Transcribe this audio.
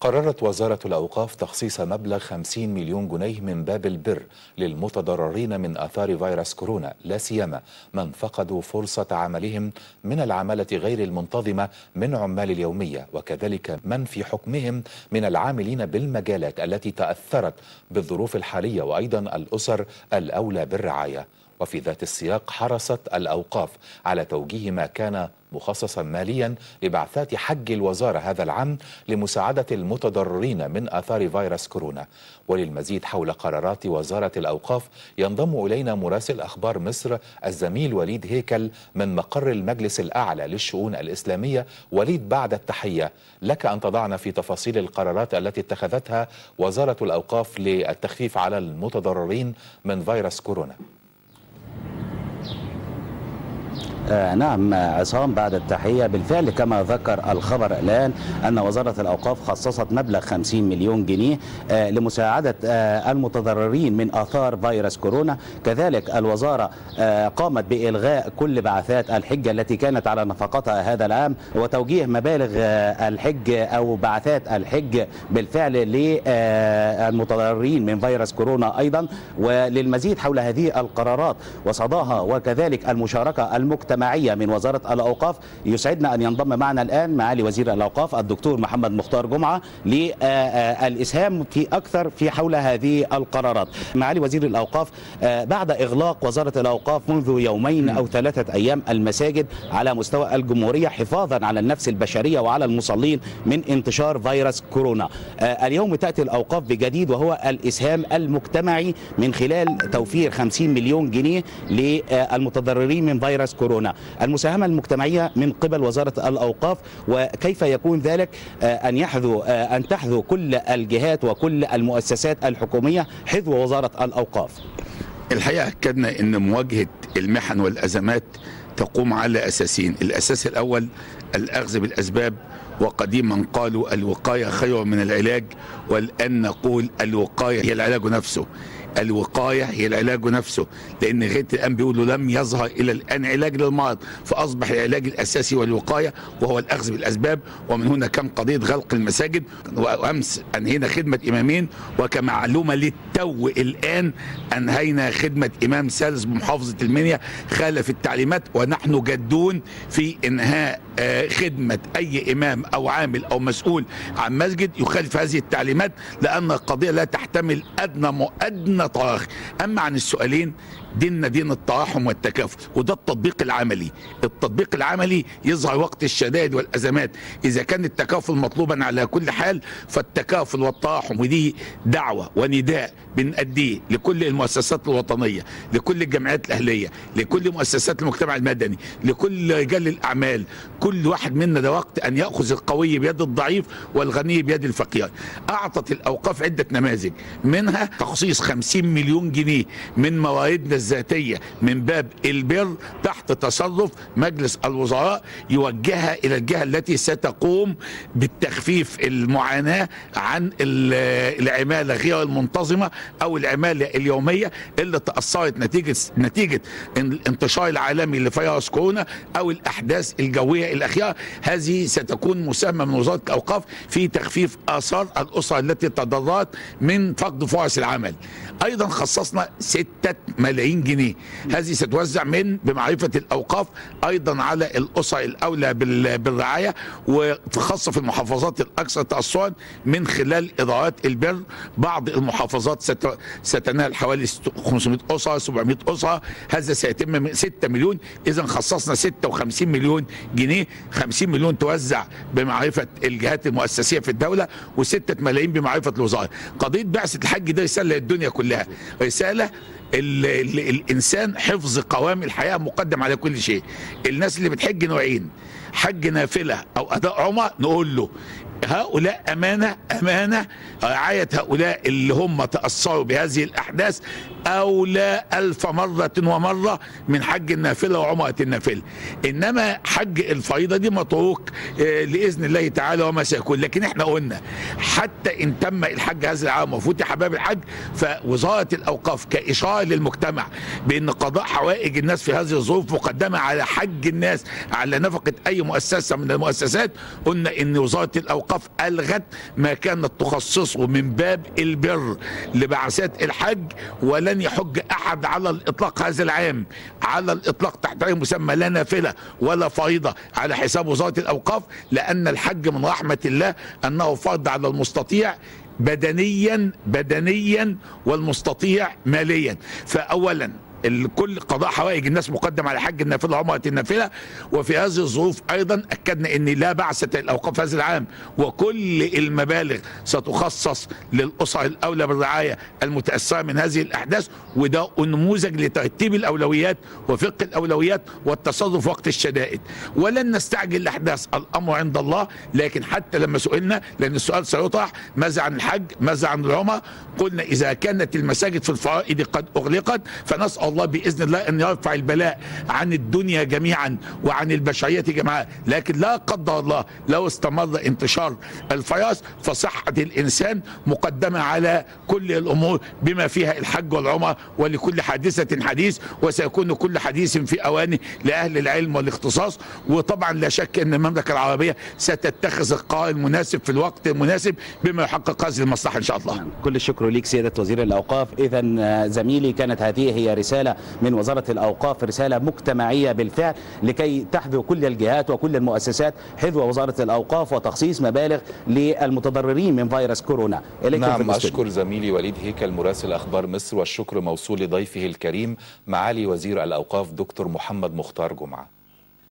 قررت وزارة الأوقاف تخصيص مبلغ 50 مليون جنيه من باب البر للمتضررين من آثار فيروس كورونا لا سيما من فقدوا فرصة عملهم من العمالة غير المنتظمة من عمال اليومية وكذلك من في حكمهم من العاملين بالمجالات التي تأثرت بالظروف الحالية وأيضا الأسر الأولى بالرعاية. وفي ذات السياق حرصت الأوقاف على توجيه ما كان مخصصا ماليا لبعثات حج الوزارة هذا العام لمساعدة المتضررين من آثار فيروس كورونا. وللمزيد حول قرارات وزارة الأوقاف ينضم إلينا مراسل أخبار مصر الزميل وليد هيكل من مقر المجلس الأعلى للشؤون الإسلامية. وليد بعد التحية لك أن تضعنا في تفاصيل القرارات التي اتخذتها وزارة الأوقاف للتخفيف على المتضررين من فيروس كورونا. Thank you. آه نعم عصام بعد التحية. بالفعل كما ذكر الخبر الآن أن وزارة الأوقاف خصصت مبلغ 50 مليون جنيه آه لمساعدة آه المتضررين من آثار فيروس كورونا. كذلك الوزارة آه قامت بإلغاء كل بعثات الحج التي كانت على نفقتها هذا العام وتوجيه مبالغ آه الحج أو بعثات الحج بالفعل للمتضررين من فيروس كورونا أيضا. وللمزيد حول هذه القرارات وصداها وكذلك المشاركة المجتمعية من وزارة الأوقاف. يسعدنا أن ينضم معنا الآن معالي وزير الأوقاف الدكتور محمد مختار جمعة للإسهام في أكثر في حول هذه القرارات. معالي وزير الأوقاف بعد إغلاق وزارة الأوقاف منذ يومين أو ثلاثة أيام المساجد على مستوى الجمهورية حفاظا على النفس البشرية وعلى المصلين من انتشار فيروس كورونا. اليوم تأتي الأوقاف بجديد وهو الإسهام المجتمعي من خلال توفير 50 مليون جنيه للمتضررين من فيروس كورونا. المساهمة المجتمعية من قبل وزارة الأوقاف وكيف يكون ذلك؟ أن يحذو أن تحذو كل الجهات وكل المؤسسات الحكومية حذو وزارة الأوقاف. الحقيقة أكدنا أن مواجهة المحن والأزمات تقوم على أساسين. الأساس الأول الأخذ بالأسباب وقديما قالوا الوقاية خير من العلاج والآن نقول الوقاية هي العلاج نفسه. الوقاية هي العلاج نفسه لأن غير الآن بيقولوا لم يظهر إلى الآن علاج للمرض فأصبح العلاج الأساسي والوقايه وهو الأخذ بالأسباب ومن هنا كان قضية غلق المساجد وأمس أنهينا خدمة إمامين وكمعلومة للتو الآن أنهينا خدمة إمام ثالث بمحافظة المنيا خالف التعليمات ونحن جادون في إنهاء خدمة أي إمام أو عامل أو مسؤول عن مسجد يخالف هذه التعليمات لأن القضية لا تحتمل أدنى ادنى طراخ أما عن السؤالين ديننا دين التراحم والتكافل وده التطبيق العملي. التطبيق العملي يظهر وقت الشدائد والأزمات. إذا كان التكافل مطلوبا على كل حال فالتكافل والتراحم ودي دعوة ونداء بنأديه لكل المؤسسات الوطنية لكل الجمعيات الأهلية لكل مؤسسات المجتمع المدني لكل رجال الأعمال. كل واحد منا ده وقت أن يأخذ القوي بيد الضعيف والغني بيد الفقير. أعطت الأوقاف عدة نماذج منها تخصيص 50 مليون جنيه من مواردنا الذاتية من باب البر تحت تصرف مجلس الوزراء يوجهها إلى الجهة التي ستقوم بالتخفيف المعاناة عن العمالة غير المنتظمة أو العمالة اليومية اللي تأثرت نتيجة نتيجة الانتشار العالمي لفيروس كورونا أو الأحداث الجوية الأخيرة. هذه ستكون مساهمة من وزارة الأوقاف في تخفيف آثار الأسر التي تضررت من فقد فرص العمل. أيضا خصصنا ستة ملايين جنيه. هذه ستوزع من بمعرفة الأوقاف أيضا على الأسر الأولى بالرعاية وخاصة في المحافظات الأكثر تأثرا من خلال إدارات البر. بعض المحافظات ستنال حوالي 500 أسرة 700 أسرة. هذا سيتم من 6 مليون. إذا خصصنا 56 مليون جنيه. 50 مليون توزع بمعرفة الجهات المؤسسية في الدولة و6 ملايين بمعرفة الوزارة قضية بعثة الحج دي رسالة للدنيا كلها. رسالة ال ال الإنسان حفظ قوام الحياة مقدم على كل شيء. الناس اللي بتحج نوعين حج نافلة أو أداء عمرة نقول له هؤلاء أمانة أمانة رعاية هؤلاء اللي هم تأثروا بهذه الأحداث أولى ألف مرة ومرة من حج النافلة وعمرة النافلة. إنما حج الفريضة دي متروك آه، لإذن الله تعالى وما سيكون. لكن إحنا قلنا حتى إن تم الحج هذا العام وفتح باب الحج فوزارة الأوقاف كإشارة للمجتمع بأن قضاء حوائج الناس في هذه الظروف مقدمة على حج الناس على نفقة أي مؤسسة من المؤسسات قلنا إن وزارة الأوقاف الاوقاف الغت ما كانت تخصصه من باب البر لبعثات الحج ولن يحج أحد على الإطلاق هذا العام. على الإطلاق تحت أي مسمى لا نافلة ولا فريضه على حساب وزارة الأوقاف لأن الحج من رحمة الله أنه فرض على المستطيع بدنيا بدنيا والمستطيع ماليا. فاولا الكل قضاء حوائج الناس مقدم على حج النافلة وعمرة النافلة. وفي هذه الظروف أيضا أكدنا إن لا بعثة الاوقاف هذا العام. وكل المبالغ ستخصص للاسر الأولى بالرعاية المتأثرة من هذه الأحداث. وده نموذج لترتيب الأولويات وفقه الأولويات والتصرف وقت الشدائد. ولن نستعجل الأحداث الأمر عند الله. لكن حتى لما سئلنا لأن السؤال سيطرح ماذا عن الحج؟ ماذا عن العمره قلنا إذا كانت المساجد في الفرائض قد أغلقت فنسأل الله بإذن الله أن يرفع البلاء عن الدنيا جميعا وعن البشرية جميعا. لكن لا قدر الله لو استمر انتشار الفيروس فصحة الإنسان مقدمة على كل الأمور بما فيها الحج والعمرة ولكل حادثة حديث وسيكون كل حديث في أوانه لأهل العلم والاختصاص. وطبعا لا شك أن المملكة العربية ستتخذ القرار المناسب في الوقت المناسب بما يحقق هذه المصلحة إن شاء الله. كل الشكر ليك سيادة وزير الأوقاف. إذا زميلي كانت هذه هي رسالة من وزارة الأوقاف رسالة مجتمعية بالفعل لكي تحذو كل الجهات وكل المؤسسات حذو وزارة الأوقاف وتخصيص مبالغ للمتضررين من فيروس كورونا إليكم في نعم. أشكر زميلي وليد هيكل مراسل أخبار مصر والشكر موصول لضيفه الكريم معالي وزير الأوقاف دكتور محمد مختار جمعة